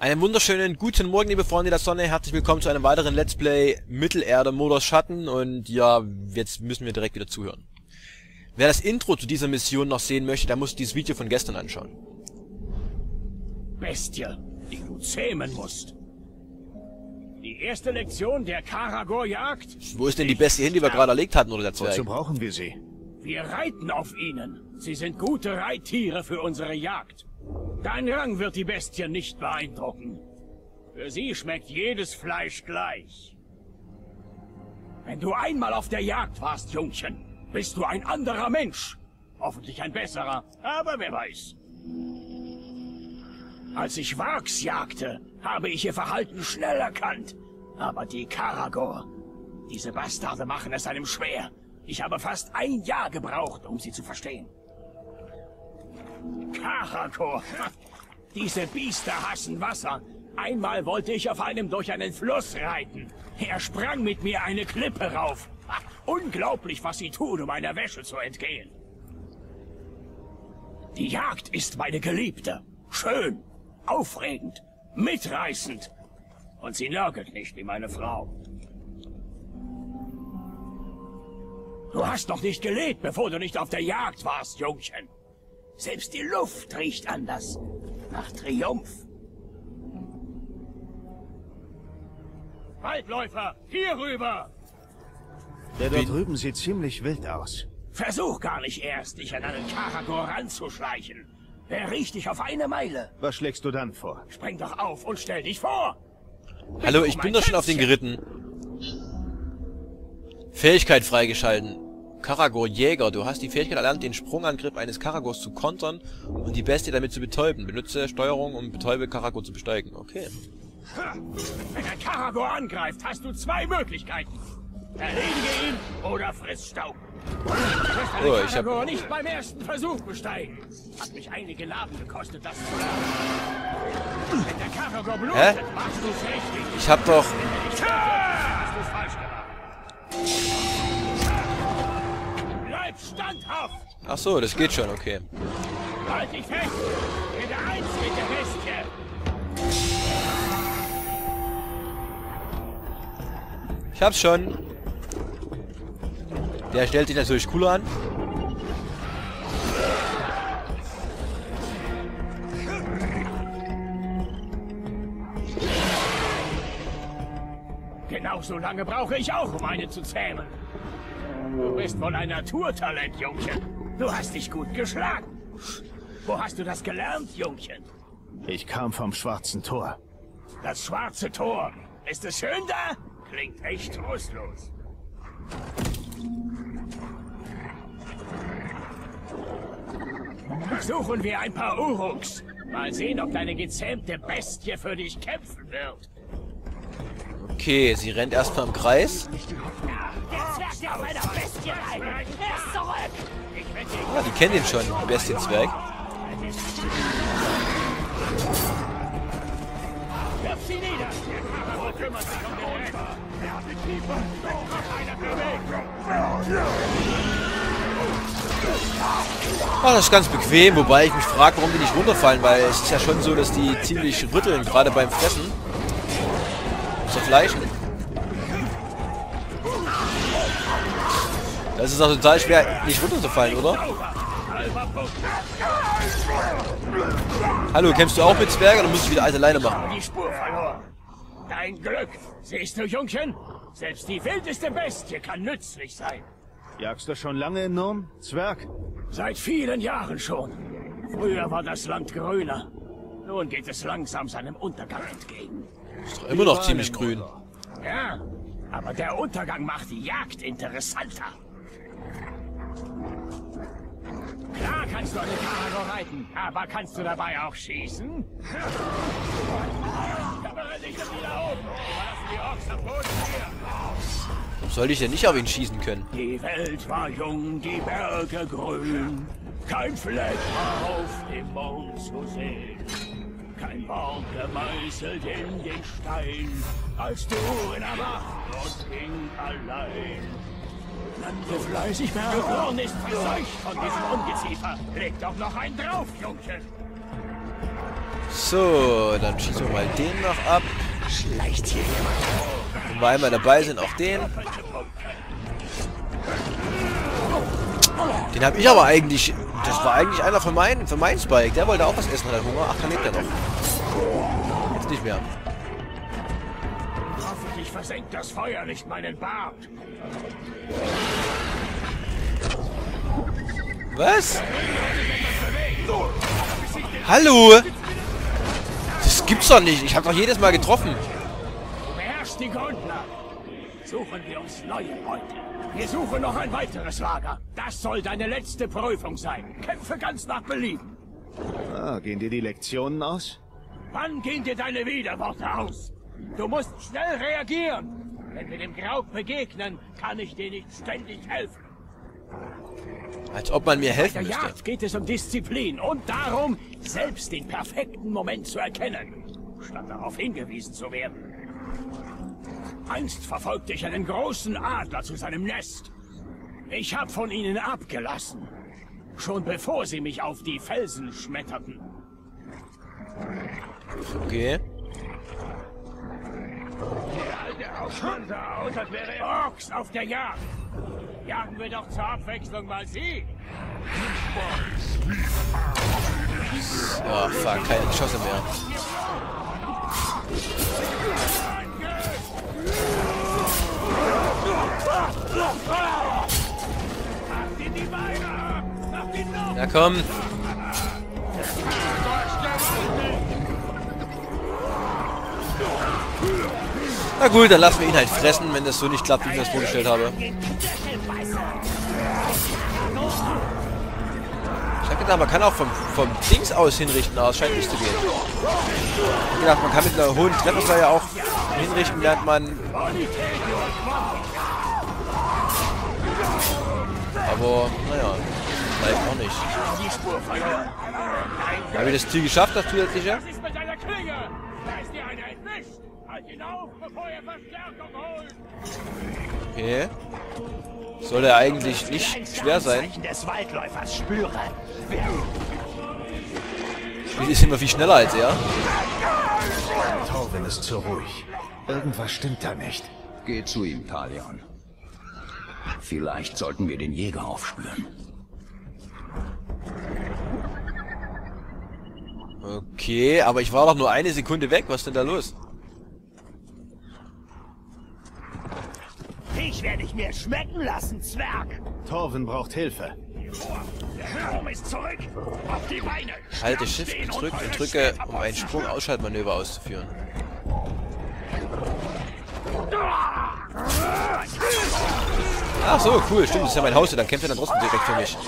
Einen wunderschönen guten Morgen, liebe Freunde der Sonne. Herzlich willkommen zu einem weiteren Let's Play Mittelerde Modus Schatten. Und ja, jetzt müssen wir direkt wieder zuhören. Wer das Intro zu dieser Mission noch sehen möchte, der muss dieses Video von gestern anschauen. Bestie, die du zähmen musst. Die erste Lektion der Karagor-Jagd? Wo ist denn die Bestie hin, die wir gerade erlegt hatten, oder der Zwerg? Wozu brauchen wir sie? Wir reiten auf ihnen. Sie sind gute Reittiere für unsere Jagd. Dein Rang wird die Bestie nicht beeindrucken. Für sie schmeckt jedes Fleisch gleich. Wenn du einmal auf der Jagd warst, Jungchen, bist du ein anderer Mensch. Hoffentlich ein besserer, aber wer weiß. Als ich Warks jagte, habe ich ihr Verhalten schnell erkannt. Aber die Karagor, diese Bastarde machen es einem schwer. Ich habe fast ein Jahr gebraucht, um sie zu verstehen. Karagor. Diese Biester hassen Wasser. Einmal wollte ich auf einem durch einen Fluss reiten. Er sprang mit mir eine Klippe rauf. Unglaublich, was sie tun, um einer Wäsche zu entgehen. Die Jagd ist meine Geliebte. Schön, aufregend, mitreißend. Und sie nörgelt nicht wie meine Frau. Du hast noch nicht gelebt, bevor du nicht auf der Jagd warst, Jungchen. Selbst die Luft riecht anders. Nach Triumph. Waldläufer, hier rüber! Der da drüben sieht ziemlich wild aus. Versuch gar nicht erst, dich an einen Karagor ranzuschleichen. Er riecht dich auf eine Meile. Was schlägst du dann vor? Spreng doch auf und stell dich vor! Hallo, ich bin doch schon auf den geritten. Fähigkeit freigeschalten. Karagor Jäger. Du hast die Fähigkeit erlernt, den Sprungangriff eines Karagors zu kontern und die Bestie damit zu betäuben. Benutze Steuerung, um betäube Karagor zu besteigen. Okay. Wenn ein Karagor angreift, hast du zwei Möglichkeiten. Erledige ihn oder friss Staub. Oh, Ich ich hab- Karagor nicht beim ersten Versuch besteigen. Hat mich einige Laben gekostet, das zu lernen. Wenn der Karagor blutet, Hä? machst du's richtig. Ich hab doch... Wenn er hast du's falsch gemacht. Standhaft! Ach so, das geht schon, okay. Halt dich fest! Der Eins mit der Bestie! Ich hab's schon. Der stellt sich natürlich cooler an. Genau so lange brauche ich auch, um eine zu zähmen. Du bist wohl ein Naturtalent, Jungchen. Du hast dich gut geschlagen. Wo hast du das gelernt, Jungchen? Ich kam vom Schwarzen Tor. Das schwarze Tor. Ist es schön da? Klingt echt trostlos. Versuchen wir ein paar Uruks. Mal sehen, ob deine gezähmte Bestie für dich kämpfen wird. Okay, sie rennt erstmal im Kreis. Der Meiner. Er ist zurück. Ah, die kennen den schon, die Bestienzwerg. Wirf sie nieder! Der Karabor kümmert sich um den Rest. Er hat für mich. Ah, das ist ganz bequem, wobei ich mich frage, warum die nicht runterfallen, weil es ist ja schon so, dass die ziemlich rütteln, gerade beim Fressen. Zerfleischen. Das ist auch total schwer, nicht runterzufallen, oder? Hallo, kämpfst du auch mit Zwergen oder muss ich wieder alles alleine machen? Die Spur verloren. Dein Glück. Siehst du, Jungchen? Selbst die wildeste Bestie kann nützlich sein. Jagst du schon lange in Nurm? Zwerg? Seit vielen Jahren schon. Früher war das Land grüner. Nun geht es langsam seinem Untergang entgegen. Ist doch immer noch ziemlich grün. Ja, aber der Untergang macht die Jagd interessanter. Klar kannst du eine Karago reiten, aber kannst du dabei auch schießen? Kamera dich dann wieder um! Lassen die Orks am Boden hier! Soll ich denn nicht auf ihn schießen können? Die Welt war jung, die Berge grün, kein Fleck war auf dem Mond zu sehen. Kein Wort gemeißelt in den Stein, als du in der Macht und ging allein. Lande fleißig, Berge. Gehirn ist verseucht von diesem Ungeziefer. Leg doch noch einen drauf, Jungchen. So, dann schießen wir mal den noch ab. Schleicht hier Wenn wir einmal dabei sind, auch den. Den habe ich aber eigentlich... Das war eigentlich einer von meinen, von meinen Spike. Der wollte auch was essen, hat er Hunger. Ach, dann lebt er noch. Jetzt nicht mehr. Versenkt das Feuer nicht meinen Bart. Was? Hallo? Das gibt's doch nicht. Ich habe doch jedes Mal getroffen. Du beherrschst die Grundlagen. Suchen wir uns neue Beute. Wir suchen noch ein weiteres Lager. Das soll deine letzte Prüfung sein. Kämpfe ganz nach Belieben. Ah, gehen dir die Lektionen aus? Wann gehen dir deine Widerworte aus? Du musst schnell reagieren. Wenn wir dem Graub begegnen, kann ich dir nicht ständig helfen. Als ob man mir Bei helfen der müsste. Jagd geht es um Disziplin und darum, selbst den perfekten Moment zu erkennen, statt darauf hingewiesen zu werden. Einst verfolgte ich einen großen Adler zu seinem Nest. Ich hab von ihnen abgelassen, schon bevor sie mich auf die Felsen schmetterten. Okay. Sah aus, als wäre er Orks auf der Jagd. Jagen wir doch zur Abwechslung mal sie. Oh, fuck. Keine Geschosse mehr. Na komm. Na gut, dann lassen wir ihn halt fressen, wenn das so nicht klappt, wie ich das vorgestellt habe. Ich hab gedacht, man kann auch vom, vom Dings aus hinrichten, aber es scheint nicht zu gehen. Ich hab gedacht, man kann mit einer hohen Trefferzahl auch hinrichten, während man... Aber, naja, vielleicht auch nicht. Habe ich das Ziel geschafft, das zusätzliche? Bevor Verstärkung holt. Okay. Soll er eigentlich nicht schwer sein. Des Waldläufers spüre. Wer Die sind immer viel schneller als er. Torwin ist zu ruhig. Irgendwas stimmt da nicht. Geh zu ihm, Talion. Vielleicht sollten wir den Jäger aufspüren. Okay, aber ich war doch nur eine Sekunde weg. Was ist denn da los? Ich werde dich mir schmecken lassen, Zwerg. Torwin braucht Hilfe. Der Raum ist zurück. Auf die Beine. Halte Shift gedrückt und drücke, um ein bolzen. Sprung-Ausschaltmanöver auszuführen. Ach so, cool. Stimmt, das ist ja mein Haus. Dann kämpft er dann trotzdem direkt für mich.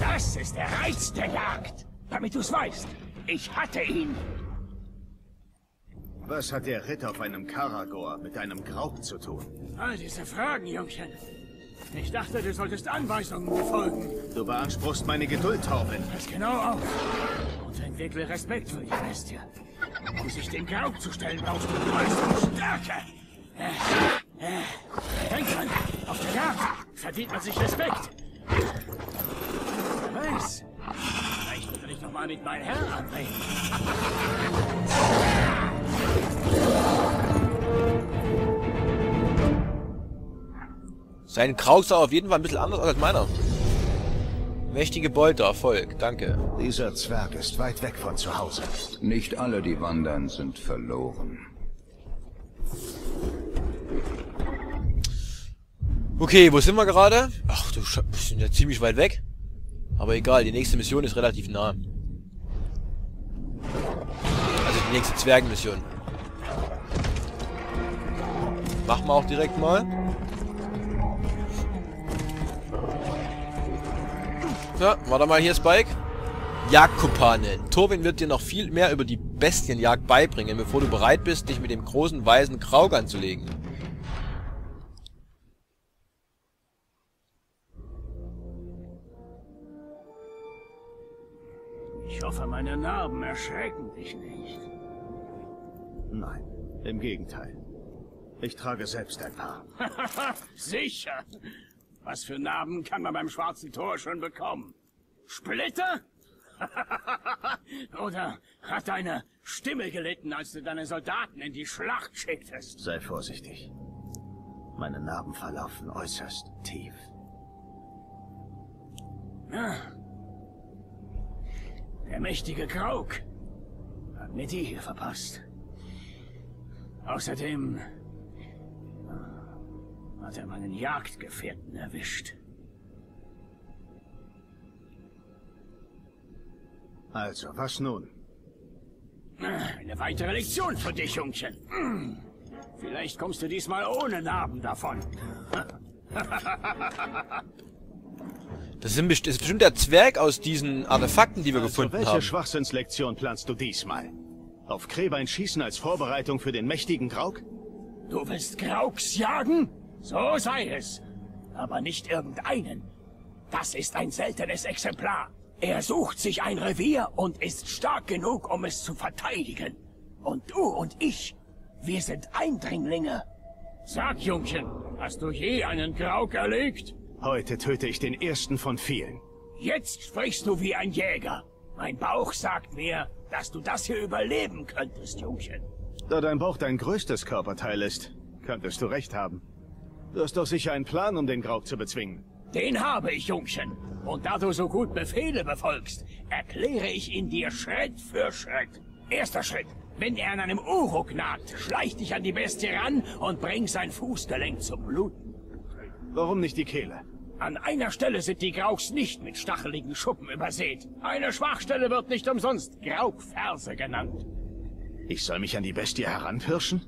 Das ist der Reiz der Jagd. Damit du's weißt. Ich hatte ihn. Was hat der Ritt auf einem Karagor mit einem Graub zu tun? All diese Fragen, Jungchen. Ich dachte, du solltest Anweisungen befolgen. Du beanspruchst meine Geduld, Torwin. Pass genau auf. Und entwickle Respekt für die Bestie. Um sich dem Graub zu stellen, brauchst du größte Stärke. Äh, äh, denk dran, auf der Jagd verdient man sich Respekt. Wer weiß, vielleicht würde ich noch mal mit meinem Herrn anreden. Sein Kraug sah auf jeden Fall ein bisschen anders aus als meiner. Mächtige Beute, Erfolg. Danke. Dieser Zwerg ist weit weg von zu Hause. Nicht alle, die wandern, sind verloren. Okay, wo sind wir gerade? Ach du Sch wir sind ja ziemlich weit weg. Aber egal, die nächste Mission ist relativ nah. Die nächste Zwergenmission. Machen wir auch direkt mal. Ja, warte mal, hier Spike. Jagdkumpanen. Torwin wird dir noch viel mehr über die Bestienjagd beibringen, bevor du bereit bist, dich mit dem großen weißen Kraug anzulegen. Ich hoffe, meine Narben erschrecken dich nicht. Nein, im Gegenteil. Ich trage selbst ein paar. Sicher. Was für Narben kann man beim Schwarzen Tor schon bekommen? Splitter? Oder hat deine Stimme gelitten, als du deine Soldaten in die Schlacht schicktest? Sei vorsichtig. Meine Narben verlaufen äußerst tief. Der mächtige Krauk hat mir die hier verpasst. Außerdem hat er meinen Jagdgefährten erwischt. Also, was nun? Eine weitere Lektion für dich, Jungchen. Hm. Vielleicht kommst du diesmal ohne Narben davon. Das, ist bestimmt der Zwerg aus diesen Artefakten, die wir Also, gefunden welche haben. Schwachsinnslektion planst du diesmal? Auf Kräbein schießen als Vorbereitung für den mächtigen Grauk? Du willst Grauks jagen? So sei es. Aber nicht irgendeinen. Das ist ein seltenes Exemplar. Er sucht sich ein Revier und ist stark genug, um es zu verteidigen. Und du und ich, wir sind Eindringlinge. Sag, Jungchen, hast du je einen Grauk erlegt? Heute töte ich den ersten von vielen. Jetzt sprichst du wie ein Jäger. Mein Bauch sagt mir, dass du das hier überleben könntest, Jungchen. Da dein Bauch dein größtes Körperteil ist, könntest du recht haben. Du hast doch sicher einen Plan, um den Grauk zu bezwingen. Den habe ich, Jungchen. Und da du so gut Befehle befolgst, erkläre ich ihn dir Schritt für Schritt. Erster Schritt. Wenn er an einem Uruk nagt, schleich dich an die Bestie ran und bring sein Fußgelenk zum Bluten. Warum nicht die Kehle? An einer Stelle sind die Grauks nicht mit stacheligen Schuppen übersät. Eine Schwachstelle wird nicht umsonst Graukferse genannt. Ich soll mich an die Bestie heranpirschen?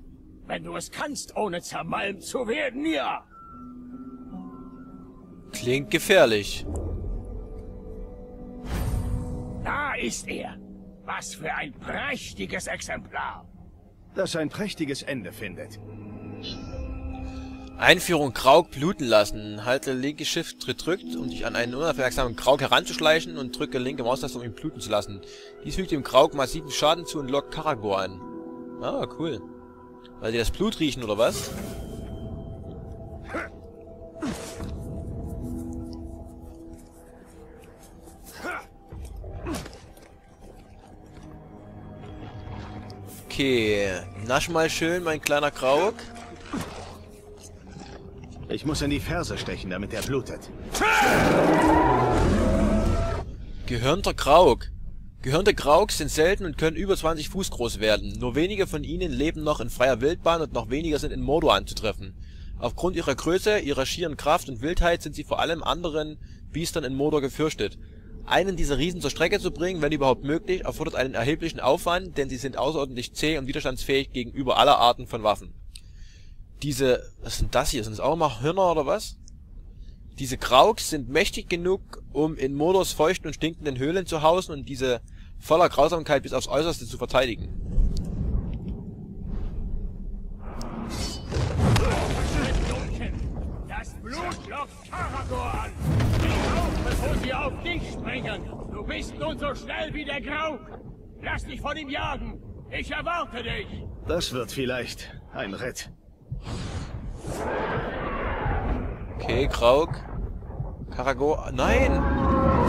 Wenn du es kannst, ohne zermalmt zu werden, ja. Klingt gefährlich. Da ist er. Was für ein prächtiges Exemplar. Das ein prächtiges Ende findet. Einführung Krauk bluten lassen. Halte linke Shift gedrückt, um dich an einen unaufmerksamen Krauk heranzuschleichen und drücke linke Maustaste, um ihn bluten zu lassen. Dies fügt dem Krauk massiven Schaden zu und lockt Karagor an. Ah, cool. Weil die das Blut riechen, oder was? Okay, nasch mal schön, mein kleiner Krauk. Ich muss in die Ferse stechen, damit er blutet. Gehörnter Krauk. Gehörnte Krauks sind selten und können über 20 Fuß groß werden. Nur wenige von ihnen leben noch in freier Wildbahn und noch weniger sind in Mordor anzutreffen. Aufgrund ihrer Größe, ihrer schieren Kraft und Wildheit sind sie vor allem anderen Biestern in Mordor gefürchtet. Einen dieser Riesen zur Strecke zu bringen, wenn überhaupt möglich, erfordert einen erheblichen Aufwand, denn sie sind außerordentlich zäh und widerstandsfähig gegenüber aller Arten von Waffen. Diese, was sind das hier? Sind das auch mal Hörner oder was? Diese Krauks sind mächtig genug, um in Mordors feuchten und stinkenden Höhlen zu hausen und diese voller Grausamkeit bis aufs Äußerste zu verteidigen. Das Blut lockt Karagor an. Steh auf, bevor sie auf dich springen. Du bist nun so schnell wie der Grauk. Lass dich von ihm jagen. Ich erwarte dich. Das wird vielleicht ein Ritt. Okay, Krauk. Karagor. Nein!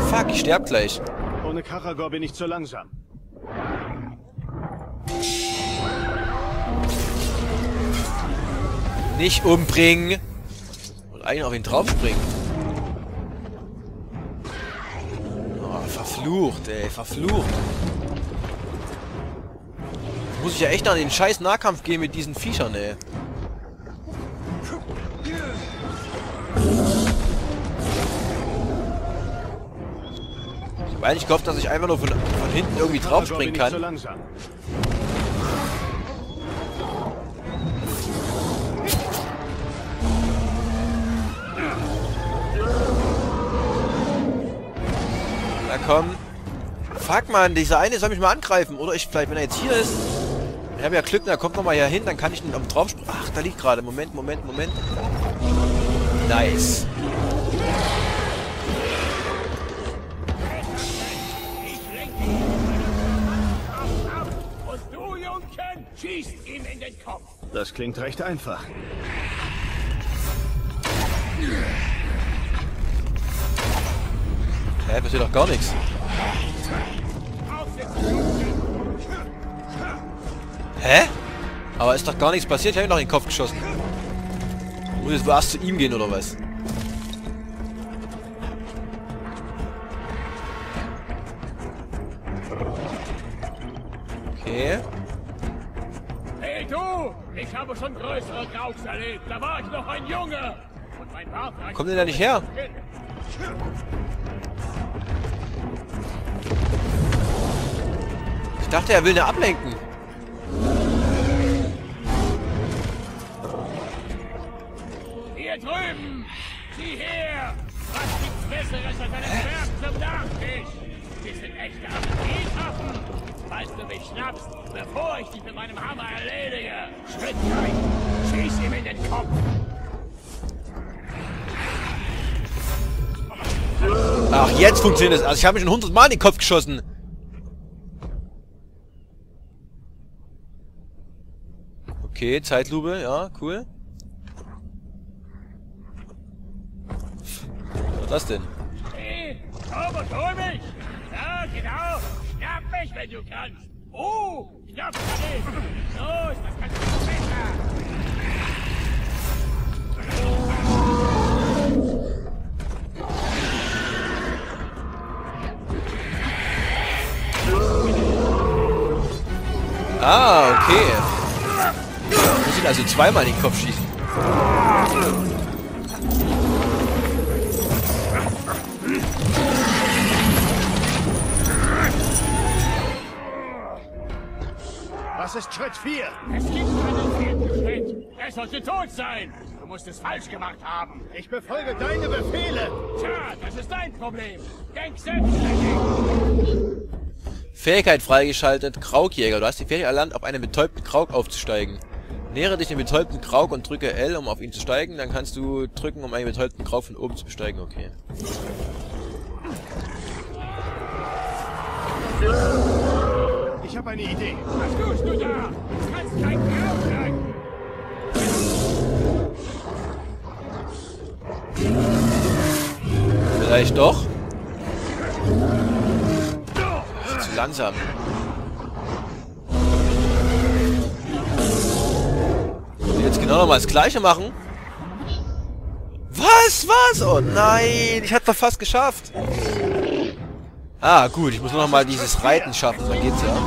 Fuck, ich sterb gleich. Ohne Karagor bin ich zu langsam. Nicht umbringen! Und eigentlich auf ihn draufspringen. Oh, verflucht, ey, verflucht. Muss ich ja echt an den scheiß Nahkampf gehen mit diesen Viechern, ey. Eigentlich gehofft, dass ich einfach nur von, von hinten irgendwie draufspringen ich zu kann. Na komm. Fuck, man, dieser eine soll mich mal angreifen. Oder ich, vielleicht, wenn er jetzt hier ist. Ich habe ja Glück, er kommt nochmal hier hin, dann kann ich ihn drauf springen. Ach, da liegt gerade. Moment, Moment, Moment. Nice. Schießt ihm in den Kopf. Das klingt recht einfach. Hä, passiert doch gar nichts. Hä? Aber ist doch gar nichts passiert. Ich habe ihm noch in den Kopf geschossen. Muss jetzt erst zu ihm gehen, oder was? Größere Grauks erlebt. Da war ich noch ein Junge. Und mein Bart Kommt denn da nicht her? Ich dachte, er will eine ablenken. Hier drüben! Sieh her! Was gibt's Besseres als einen Zwerg zum Nachtisch? Wir sind echte Appetithafen! Falls du mich schnappst, bevor ich dich mit meinem Hammer erledige, Schritt rein! Schieß ihm in den Kopf! Ach, jetzt funktioniert es. Also ich habe mich schon hundertmal in den Kopf geschossen. Okay, Zeitlupe, ja, cool. Was ist das denn? Hey, komm und hol mich! Ja, genau! Schnapp mich, wenn du kannst! Oh, Knopf daneben! Los, was kannst du besser? Ah, okay. Muss ihn also zweimal in den Kopf schießen. Was ist Schritt 4? Es gibt keinen vierten Schritt. Er sollte tot sein. Du musst es falsch gemacht haben. Ich befolge deine Befehle. Tja, das ist dein Problem. Denk selbstständig. Fähigkeit freigeschaltet. Kraukjäger. Du hast die Fähigkeit erlernt, auf einen betäubten Krauk aufzusteigen. Nähere dich dem betäubten Krauk und drücke L, um auf ihn zu steigen. Dann kannst du drücken, um einen betäubten Krauk von oben zu besteigen. Okay. Ich habe eine Idee. Was tust du da? Du kannst kein Grau sein. Vielleicht doch? Ist zu langsam. Und jetzt genau nochmal das gleiche machen? Was? Was? Oh nein! Ich hatte doch fast geschafft. Ah, gut. Ich muss nur noch mal dieses Reiten schaffen. Dann geht's ja.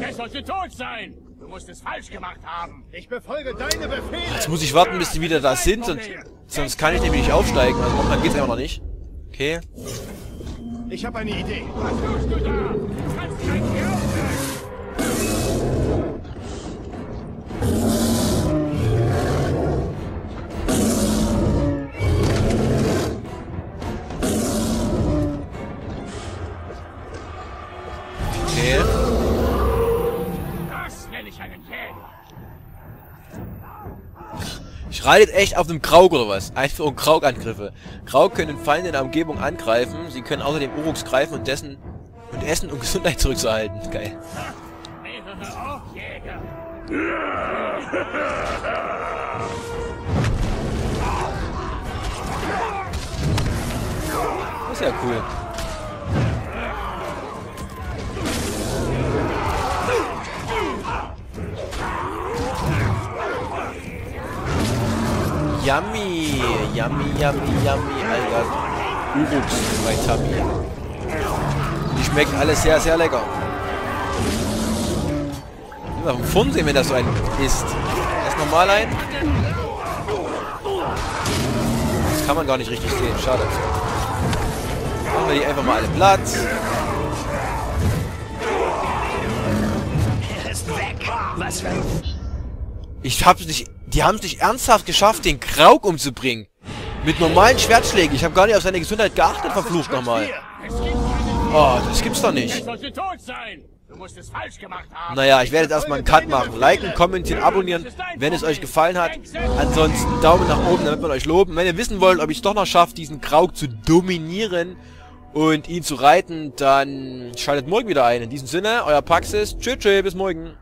Er sollte tot sein. Du musst es falsch gemacht haben. Ich befolge deine Befehle. Jetzt muss ich warten, bis die wieder da sind. Sonst, sonst kann ich nämlich nicht aufsteigen. Also momentan geht's einfach noch nicht. Okay. Ich habe eine Idee. Was tust du da? Du kannst kein Grau sein. Ich reite jetzt echt auf einem Krauk oder was? Einführung Kraukangriffe. Krauk können Feinde in der Umgebung angreifen. Sie können außerdem Uruks greifen und dessen und essen, um Gesundheit zurückzuhalten. Geil. Das ist ja cool. Yummy, yummy, yummy, yummy, Alter. Uruks, mein Tummy. Die schmeckt alles sehr, sehr lecker. Immer vom Fun sehen, wenn das so ein isst. Erst normal ein. Das kann man gar nicht richtig sehen, schade. Machen wir die einfach mal alle ist für... Ich hab's nicht. Die haben es nicht ernsthaft geschafft, den Krauk umzubringen. Mit normalen Schwertschlägen. Ich habe gar nicht auf seine Gesundheit geachtet, verflucht nochmal. Oh, das gibt's doch nicht. Naja, ich werde jetzt erstmal einen Cut machen. Liken, kommentieren, abonnieren, wenn es euch gefallen hat. Ansonsten Daumen nach oben, damit wir euch loben. Wenn ihr wissen wollt, ob ich es doch noch schaffe, diesen Krauk zu dominieren und ihn zu reiten, dann schaltet morgen wieder ein. In diesem Sinne, euer Paxis. Tschüss, tschüss, bis morgen.